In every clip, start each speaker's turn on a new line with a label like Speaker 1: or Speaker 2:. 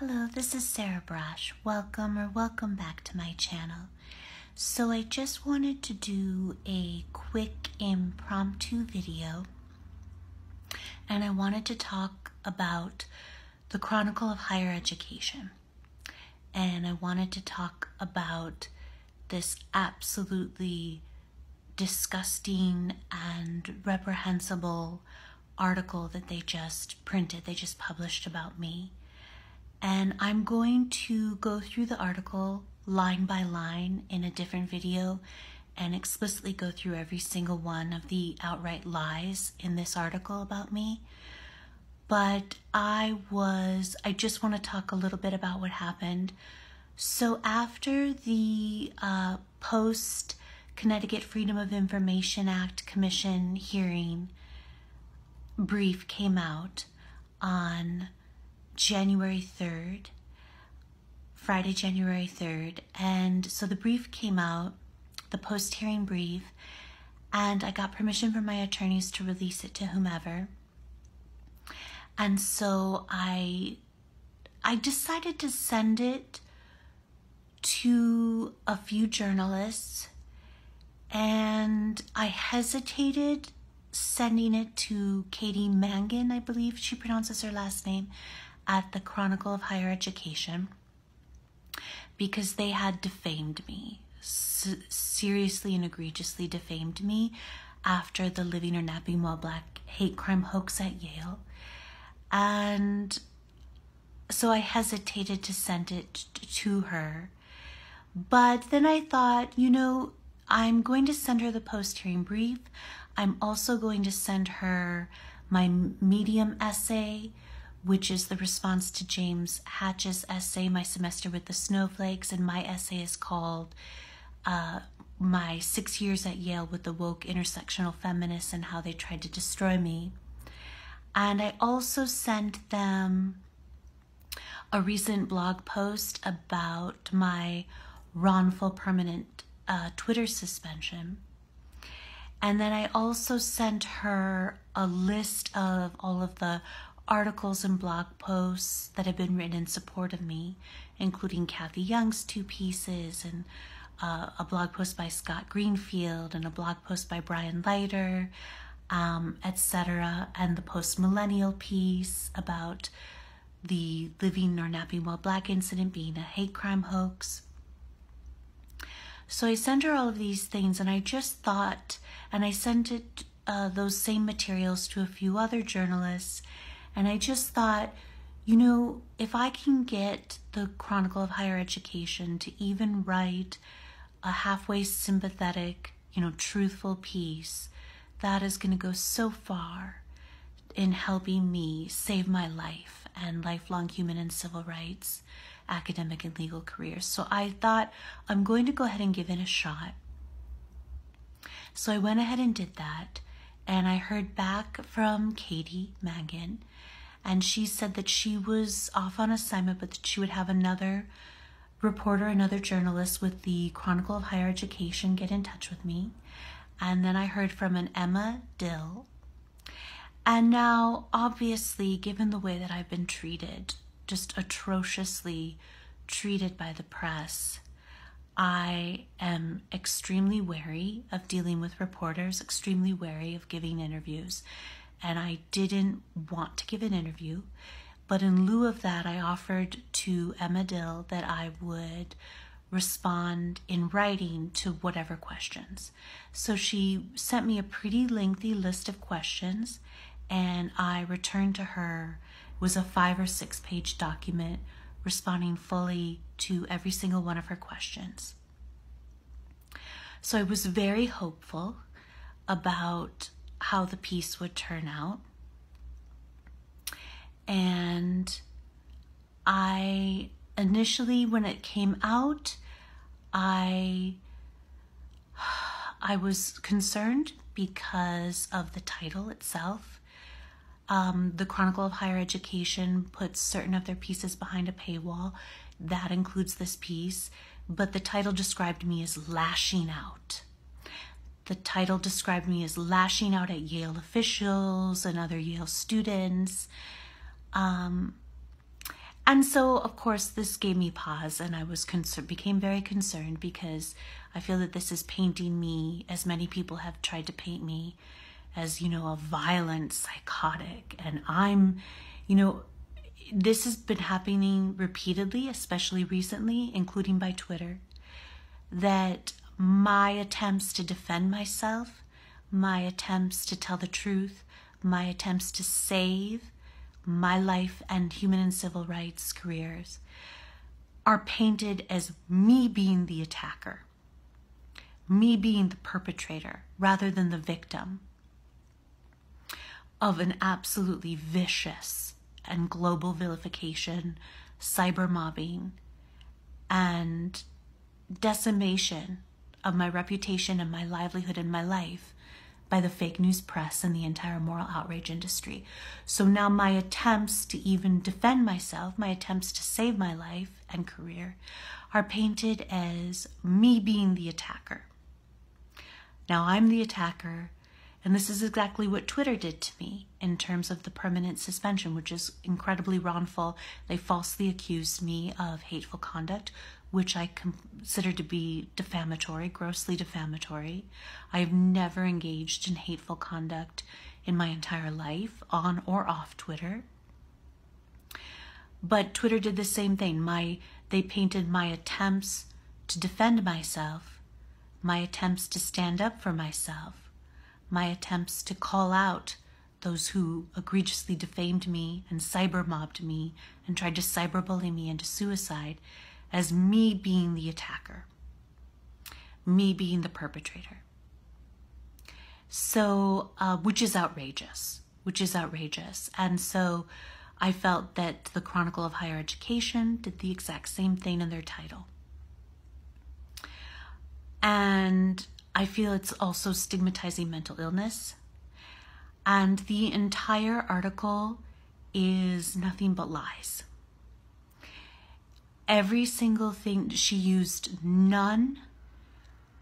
Speaker 1: Hello, this is Sarah Braasch. Welcome or welcome back to my channel. So I just wanted to do a quick impromptu video and I wanted to talk about the Chronicle of Higher Education. And I wanted to talk about this absolutely disgusting and reprehensible article that they just printed, they just published about me. And I'm going to go through the article line by line in a different video and explicitly go through every single one of the outright lies in this article about me. But I was, I just want to talk a little bit about what happened. So after the uh, post Connecticut Freedom of Information Act Commission hearing brief came out on January 3rd, Friday, January 3rd. And so the brief came out, the post hearing brief, and I got permission from my attorneys to release it to whomever. And so I I decided to send it to a few journalists and I hesitated sending it to Katie Mangan, I believe she pronounces her last name, at the Chronicle of Higher Education because they had defamed me, seriously and egregiously defamed me after the Living or Napping While Black hate crime hoax at Yale. And so I hesitated to send it to her. But then I thought, you know, I'm going to send her the post hearing brief. I'm also going to send her my medium essay, which is the response to James Hatch's essay, My Semester with the Snowflakes, and my essay is called uh, My Six Years at Yale with the Woke Intersectional Feminists and How They Tried to Destroy Me. And I also sent them a recent blog post about my wrongful permanent uh, Twitter suspension. And then I also sent her a list of all of the articles and blog posts that have been written in support of me, including Cathy Young's two pieces and uh, a blog post by Scott Greenfield and a blog post by Brian Leiter, um, etc., and the post millennial piece about the living or napping while black incident being a hate crime hoax. So I sent her all of these things, and I just thought, and I sent it uh, those same materials to a few other journalists, and I just thought, you know, if I can get the Chronicle of Higher Education to even write a halfway sympathetic, you know, truthful piece, that is going to go so far in helping me save my life and lifelong human and civil rights, academic and legal careers. So I thought I'm going to go ahead and give it a shot. So I went ahead and did that. And I heard back from Katie Mangan, and she said that she was off on assignment, but that she would have another reporter, another journalist with the Chronicle of Higher Education get in touch with me. And then I heard from an Emma Dill. And now, obviously, given the way that I've been treated, just atrociously treated by the press, I am extremely wary of dealing with reporters, extremely wary of giving interviews. And I didn't want to give an interview. But in lieu of that, I offered to Emma Dill that I would respond in writing to whatever questions. So she sent me a pretty lengthy list of questions, and I returned to her. It was a five or six page document responding fully to every single one of her questions. So I was very hopeful about how the piece would turn out. And I initially when it came out, I I was concerned because of the title itself. Um, the Chronicle of Higher Education puts certain of their pieces behind a paywall. That includes this piece, but the title described me as lashing out. The title described me as lashing out at Yale officials and other Yale students. Um, and so, of course, this gave me pause, and I was concerned, became very concerned because I feel that this is painting me, as many people have tried to paint me, as you know, a violent psychotic, and I'm, you know, this has been happening repeatedly, especially recently, including by Twitter, that my attempts to defend myself, my attempts to tell the truth, my attempts to save my life and human and civil rights careers are painted as me being the attacker, me being the perpetrator rather than the victim of an absolutely vicious and global vilification, cyber mobbing, and decimation of my reputation and my livelihood and my life by the fake news press and the entire moral outrage industry. So now my attempts to even defend myself, my attempts to save my life and career, are painted as me being the attacker. Now I'm the attacker, and this is exactly what Twitter did to me in terms of the permanent suspension, which is incredibly wrongful. They falsely accused me of hateful conduct, which I consider to be defamatory, grossly defamatory. I have never engaged in hateful conduct in my entire life, on or off Twitter. But Twitter did the same thing. My they painted my attempts to defend myself, my attempts to stand up for myself, my attempts to call out those who egregiously defamed me and cyber mobbed me and tried to cyberbully me into suicide as me being the attacker, me being the perpetrator. So, uh, which is outrageous, which is outrageous. And so I felt that the Chronicle of Higher Education did the exact same thing in their title. And I feel it's also stigmatizing mental illness. And the entire article is nothing but lies every single thing she used none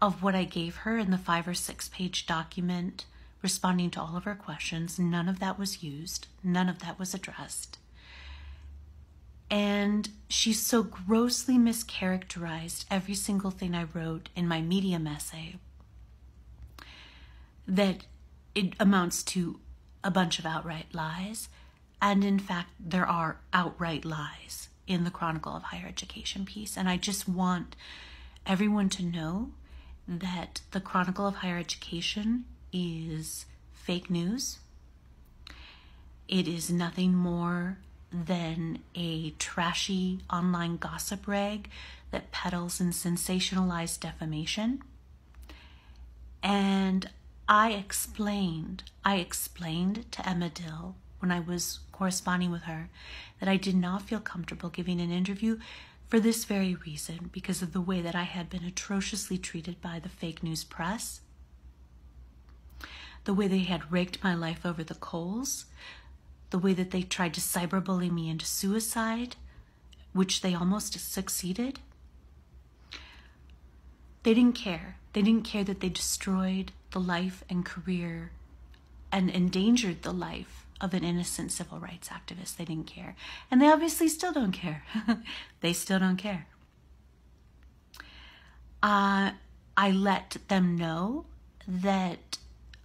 Speaker 1: of what I gave her in the five or six page document responding to all of her questions. None of that was used, none of that was addressed. And she so grossly mischaracterized every single thing I wrote in my medium essay that it amounts to a bunch of outright lies. And in fact, there are outright lies in the Chronicle of Higher Education piece. And I just want everyone to know that the Chronicle of Higher Education is fake news. It is nothing more than a trashy online gossip rag that peddles and sensationalized defamation. And I explained, I explained to Emma Dill when I was corresponding with her that I did not feel comfortable giving an interview for this very reason because of the way that I had been atrociously treated by the fake news press, the way they had raked my life over the coals, the way that they tried to cyberbully me into suicide, which they almost succeeded. They didn't care. They didn't care that they destroyed the life and career and endangered the life of an innocent civil rights activist. They didn't care. And they obviously still don't care. they still don't care. Uh, I let them know that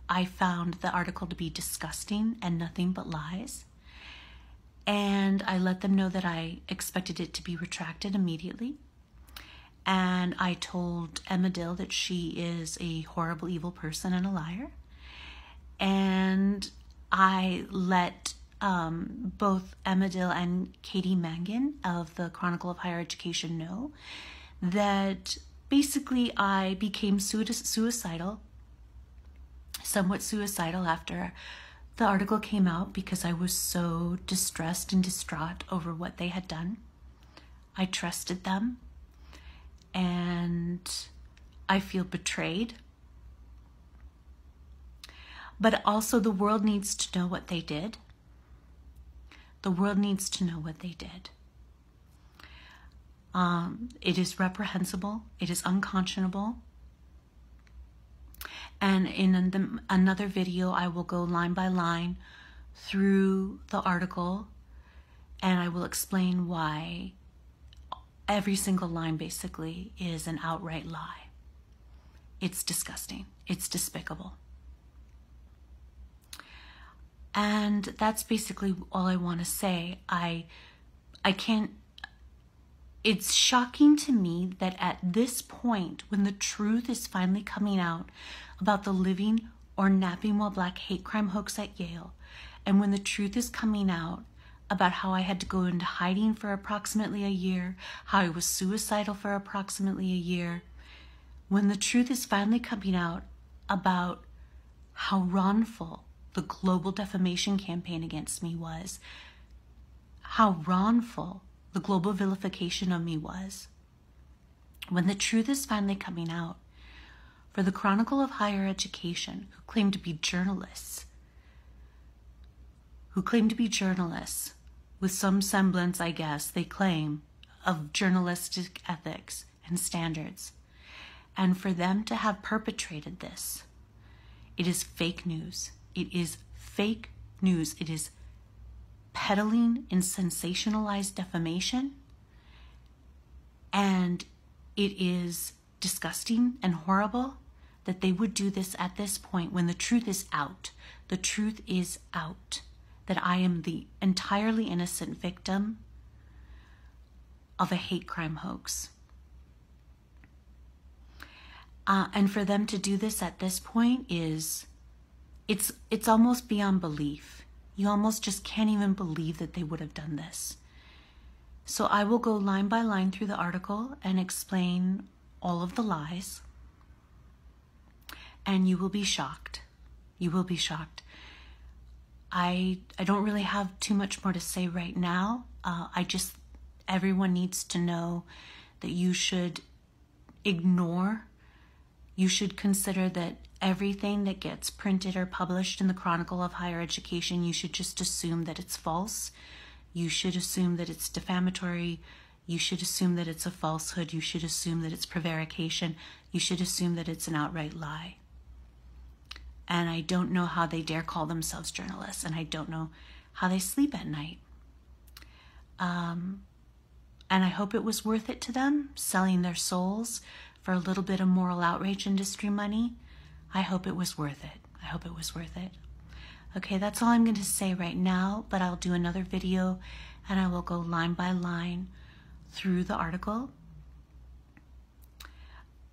Speaker 1: I found the article to be disgusting and nothing but lies. And I let them know that I expected it to be retracted immediately. And I told Emma Dill that she is a horrible, evil person and a liar. And I let um, both Emma Dill and Katie Mangan of the Chronicle of Higher Education know that basically I became suicidal, somewhat suicidal after the article came out because I was so distressed and distraught over what they had done. I trusted them and I feel betrayed but also, the world needs to know what they did. The world needs to know what they did. Um, it is reprehensible, it is unconscionable. And in another video, I will go line by line through the article And I will explain why every single line basically is an outright lie. It's disgusting. It's despicable. And that's basically all I want to say. I I can't it's shocking to me that at this point when the truth is finally coming out about the living or napping while black hate crime hoax at Yale and when the truth is coming out about how I had to go into hiding for approximately a year, how I was suicidal for approximately a year, when the truth is finally coming out about how wrongful the global defamation campaign against me was, how wrongful the global vilification of me was, when the truth is finally coming out, for the Chronicle of Higher Education, who claim to be journalists, who claim to be journalists with some semblance, I guess, they claim, of journalistic ethics and standards, and for them to have perpetrated this. It is fake news. It is fake news. It is peddling in sensationalized defamation. And it is disgusting and horrible that they would do this at this point when the truth is out. The truth is out that I am the entirely innocent victim of a hate crime hoax. Uh, and for them to do this at this point is it's it's almost beyond belief. You almost just can't even believe that they would have done this. So i will go line by line through the article and explain all of the lies. And you will be shocked. You will be shocked. I i don't really have too much more to say right now. Uh, i just everyone needs to know that you should ignore you should consider that everything that gets printed or published in the Chronicle of Higher Education, you should just assume that it's false. You should assume that it's defamatory. You should assume that it's a falsehood. You should assume that it's prevarication. You should assume that it's an outright lie. And I don't know how they dare call themselves journalists, and I don't know how they sleep at night. Um, and I hope it was worth it to them, selling their souls for a little bit of moral outrage industry money, I hope it was worth it. I hope it was worth it. Okay, that's all I'm going to say right now, but I'll do another video and I will go line by line through the article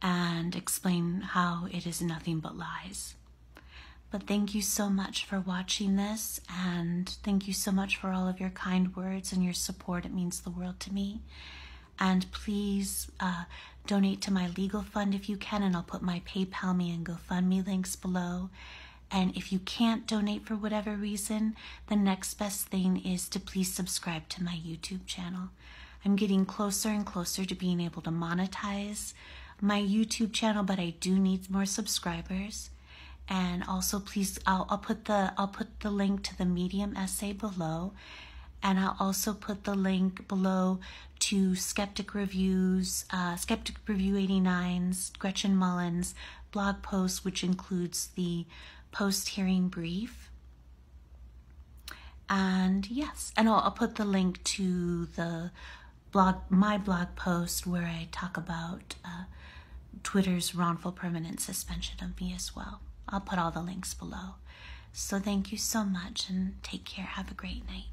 Speaker 1: and explain how it is nothing but lies. But thank you so much for watching this, and thank you so much for all of your kind words and your support. It means the world to me. And please uh, donate to my legal fund if you can, and I'll put my PayPal me and GoFundMe links below. And if you can't donate for whatever reason, the next best thing is to please subscribe to my YouTube channel. I'm getting closer and closer to being able to monetize my YouTube channel, but I do need more subscribers. And also please I'll, I'll put the I'll put the link to the Medium essay below and I'll also put the link below to Skeptic Reviews, uh, Skeptic Review 89's Gretchen Mullen's blog post, which includes the post hearing brief. And yes, and I'll, I'll put the link to the blog, my blog post where I talk about uh, Twitter's wrongful permanent suspension of me as well. I'll put all the links below. So thank you so much and take care. Have a great night.